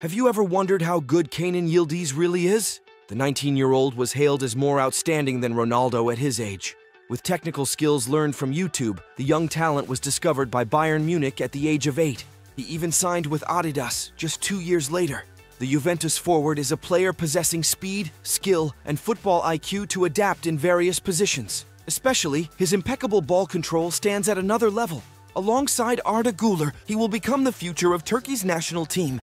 Have you ever wondered how good Kenan Yildiz really is? The 19-year-old was hailed as more outstanding than Ronaldo at his age. With technical skills learned from YouTube, the young talent was discovered by Bayern Munich at the age of eight. He even signed with Adidas just two years later. The Juventus forward is a player possessing speed, skill, and football IQ to adapt in various positions. Especially, his impeccable ball control stands at another level. Alongside Arda Güler, he will become the future of Turkey's national team